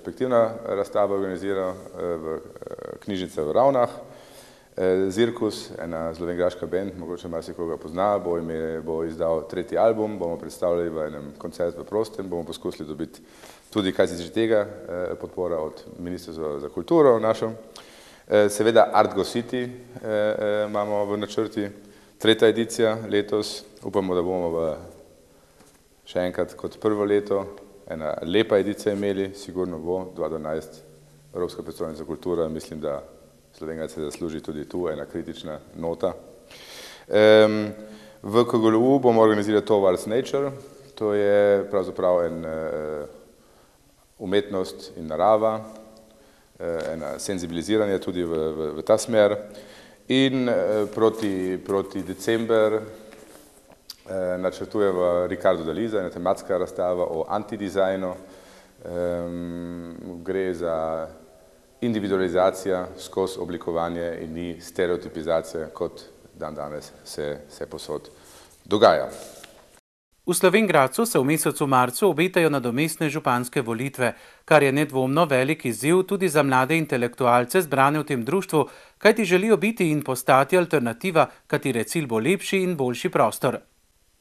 Perspektivna razstava organizira v knjižnice v Ravnah. Zirkus, ena slovengraška band, mogoče marsikoga pozna, bo, ime, bo izdal tretji album, bomo predstavljali v enem koncertu v prostem, bomo poskusili dobiti tudi, kaj tiče tega, podpora od Ministrstva za kulturo našo. Seveda Art Go City imamo v načrti, tretja edicija letos, upamo, da bomo v še enkrat kot prvo leto ena lepa edicija imeli, sigurno bo, dva dvanajst, Evropska prestolnica kulture, mislim, da Slovenija se zasluži tudi tu ena kritična nota. V KGLU bomo organizirali Towards Nature, to je pravzaprav en umetnost in narava, ena senzibiliziranje tudi v, v, v ta smer. In proti, proti december načrtujeva Ricardo Daliza, ena tematska razstava o antidizajnu, gre za individualizacija skozi oblikovanje in ni stereotipizacija, kot dan danes se, se posod dogaja. V Slovenj Gradcu se v mesecu marcu obetajo nadomestne županske volitve, kar je nedvomno velik izziv tudi za mlade intelektualce zbrane v tem društvu, kajti želijo biti in postati alternativa, katere cilj bo lepši in boljši prostor.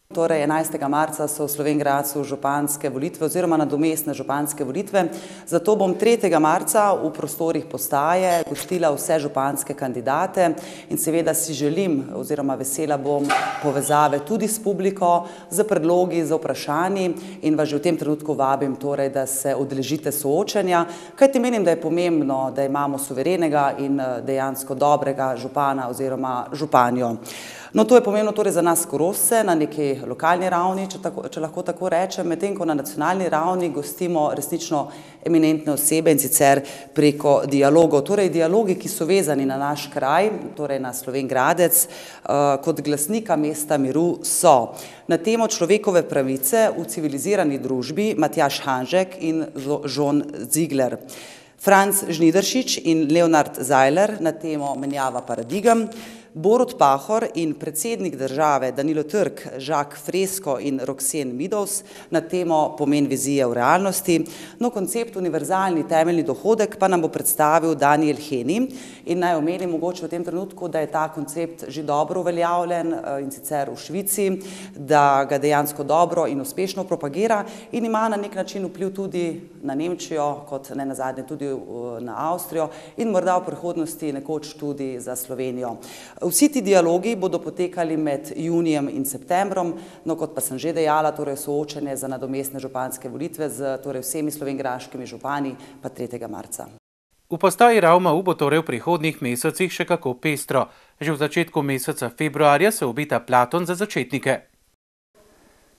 Torej, enajstega marca so v Slovenj Gradcu županske volitve oziroma nadomestne županske volitve, zato bom tretjega marca v prostorih postaje gostila vse županske kandidate in seveda si želim oziroma vesela bom povezave tudi s publiko, s predlogi, z vprašanji in vas že v tem trenutku vabim torej, da se udeležite soočenja, kajti menim, da je pomembno, da imamo suverenega in dejansko dobrega župana oziroma županjo. No, to je pomembno torej za nas Korošce na neki lokalni ravni, če tako, če lahko tako rečem, medtem ko na nacionalni ravni gostimo resnično eminentne osebe in sicer preko dialogov. Torej dialogi, ki so vezani na naš kraj, torej na Slovenj Gradec, kot glasnika mesta miru so na temo človekove pravice v civilizirani družbi Matjaž Hanžek in Žon Cigler. Franc Žnidaršič in Leonard Zajler na temo menjava paradigem, Borut Pahor in predsednik države Danilo Trk, Žak Fresko in Roksen Midovs na temo pomen vizije v realnosti. No, koncept univerzalni temeljni dohodek pa nam bo predstavil Daniel Heni in naj omenim mogoče v tem trenutku, da je ta koncept že dobro uveljavljen in sicer v Švici, da ga dejansko dobro in uspešno propagira in ima na neki način vpliv tudi na Nemčijo, kot nenazadnje tudi na Avstrijo in morda v prihodnosti nekoč tudi za Slovenijo. Vsi ti dialogi bodo potekali med junijem in septembrom, no, kot pa sem že dejala, torej soočenje za nadomestne županske volitve z torej vsemi slovenjgraškimi župani pa tretjega marca. V postaji Ravma U bo torej v prihodnjih mesecih še kako pestro. Že v začetku meseca februarja se obeta Platon za začetnike.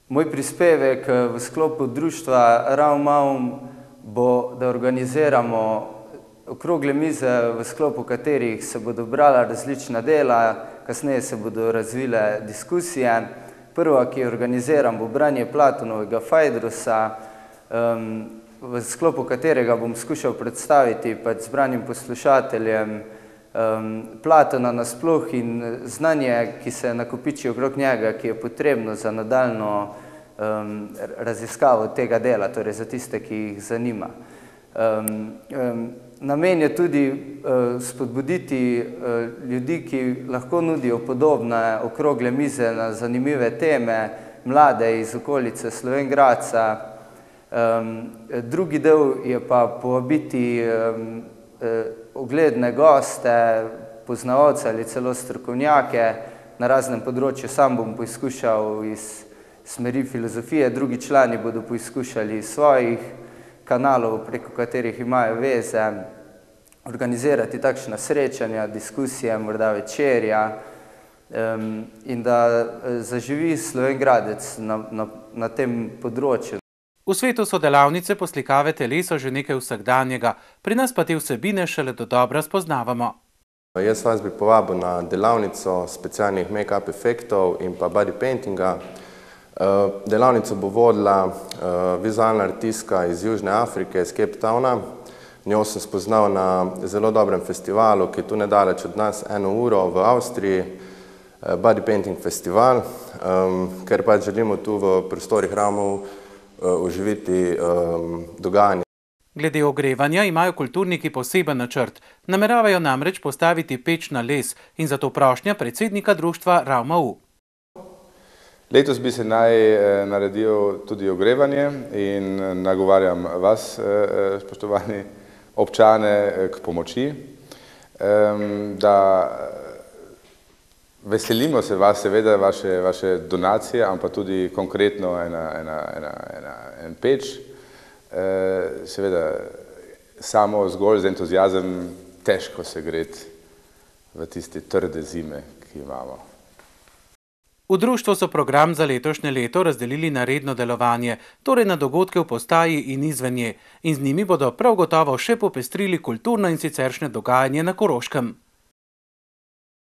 Moj prispevek v sklopu društva Ravmaum bo, da organiziramo okrogle mize, v sklopu katerih se bodo brala različna dela, kasneje se bodo razvile diskusije. Prva, ki jo organiziram, bo branje Platonovega Fajdrusa, v sklopu katerega bom skušal predstaviti pač zbranim poslušateljem Platona nasploh in znanje, ki se nakopiči okrog njega, ki je potrebno za nadaljnjo raziskavo tega dela, torej za tiste, ki jih zanima. Namen je tudi spodbuditi ljudi, ki lahko nudijo podobne okrogle mize na zanimive teme, mlade iz okolice Slovenj Gradca. Drugi del je pa povabiti ugledne goste, poznavalce ali celo strokovnjake na raznem področju. Sam bom poizkušal iz smeri filozofije, drugi člani bodo poizkušali iz svojih kanalov, preko katerih imajo veze, organizirati takšna srečanja, diskusije, morda večerja in da zaživi Slovenj Gradec na, na, na tem področju. V svetu so delavnice poslikave telesa že nekaj vsakdanjega, pri nas pa te vsebine šele dodobra spoznavamo. Jaz vas bi povabil na delavnico specialnih make-up efektov in pa body paintinga. Delavnico bo vodila vizualna artistka iz Južne Afrike, iz Cape Towna. Njo sem spoznal na zelo dobrem festivalu, ki je tu nedaleč od nas, eno uro v Avstriji, Body Painting Festival, ker pač želimo tu v prostorih Ravmov oživiti dogajanje. Glede ogrevanja imajo kulturniki poseben načrt. Nameravajo namreč postaviti peč na les in zato prošnja predsednika društva Ravmau. Letos bi se naj eh, naredil tudi ogrevanje in eh, nagovarjam vas, eh, spoštovani občane, k pomoči, da veselimo se vas, seveda, vaše, vaše donacije, ampak tudi konkretno ena, ena, ena, ena, en peč, seveda samo zgolj z entuzijazem težko se gret v tiste trde zime, ki imamo. V društvu so program za letošnje leto razdelili na redno delovanje, torej na dogodke v postaji in izven nje, in z njimi bodo prav gotovo še popestrili kulturno in siceršnje dogajanje na Koroškem.